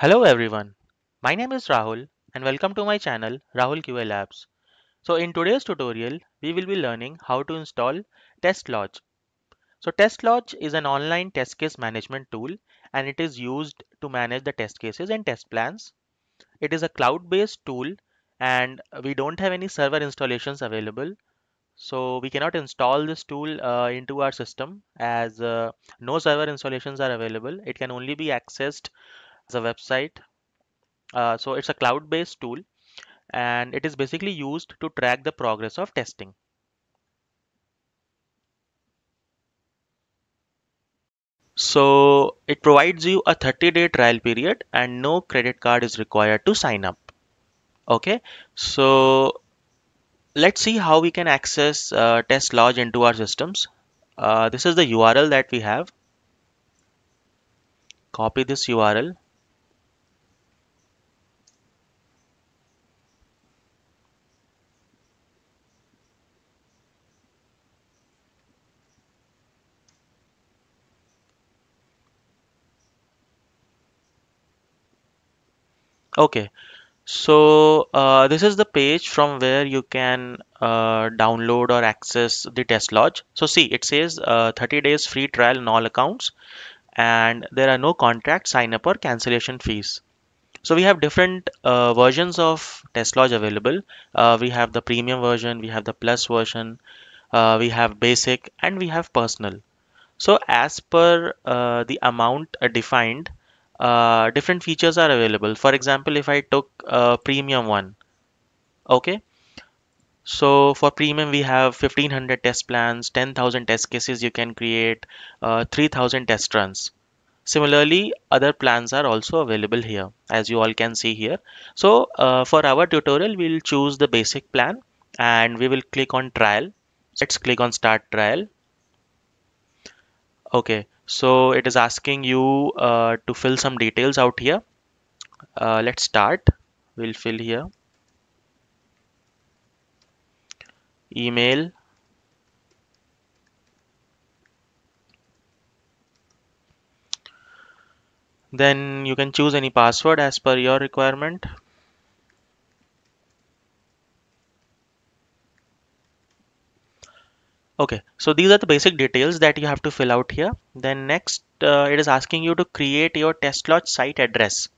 Hello everyone, my name is Rahul and welcome to my channel Rahul QA Labs. So in today's tutorial, we will be learning how to install TestLodge. So TestLodge is an online test case management tool and it is used to manage the test cases and test plans. It is a cloud-based tool and we don't have any server installations available. So we cannot install this tool uh, into our system as uh, no server installations are available. It can only be accessed a website uh, so it's a cloud-based tool and it is basically used to track the progress of testing. So it provides you a 30 day trial period and no credit card is required to sign up. Okay, so let's see how we can access uh, TestLodge into our systems. Uh, this is the URL that we have. Copy this URL Okay, so uh, this is the page from where you can uh, download or access the TestLodge So see, it says uh, 30 days free trial in all accounts and there are no contract sign up or cancellation fees. So we have different uh, versions of TestLodge available. Uh, we have the premium version, we have the plus version, uh, we have basic and we have personal. So as per the amount defined, uh, different features are available. For example, if I took a premium one, okay. So for premium, we have 1500 test plans, 10,000 test cases you can create, uh, 3000 test runs. Similarly, other plans are also available here, as you all can see here. So uh, for our tutorial, we'll choose the basic plan and we will click on trial. Let's click on start trial. Okay, so it is asking you uh, to fill some details out here. Uh, let's start. We'll fill here. Email. Then you can choose any password as per your requirement. Okay, so these are the basic details that you have to fill out here. Then next, uh, it is asking you to create your TestLodge site address.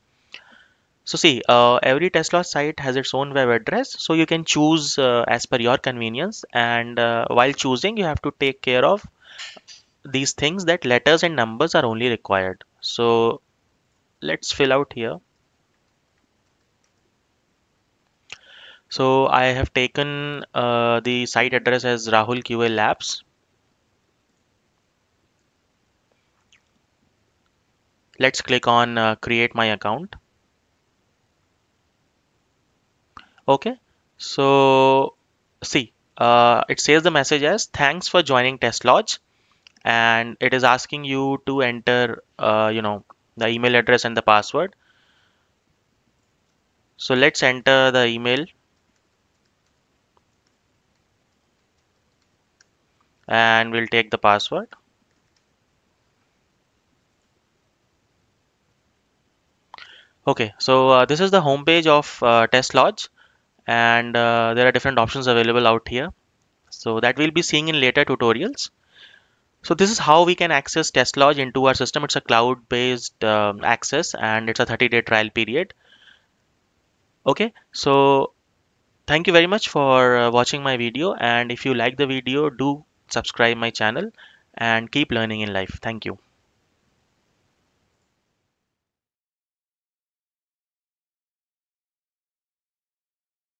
So see, uh, every TestLodge site has its own web address, so you can choose uh, as per your convenience. And uh, while choosing, you have to take care of these things that letters and numbers are only required. So let's fill out here. So I have taken uh, the site address as Rahul QA Labs. Let's click on uh, create my account. Okay, so see, uh, it says the message as thanks for joining TestLodge and it is asking you to enter, uh, you know, the email address and the password. So let's enter the email and we'll take the password. Okay so uh, this is the home page of uh, TestLodge and uh, there are different options available out here. So that we'll be seeing in later tutorials. So this is how we can access TestLodge into our system. It's a cloud based um, access and it's a 30 day trial period. Okay so thank you very much for uh, watching my video and if you like the video do subscribe my channel and keep learning in life. Thank you